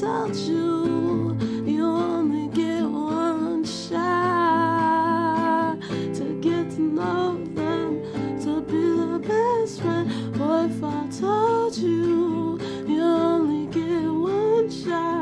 told you you only get one shot to get to know them, to be the best friend. What if I told you you only get one shot?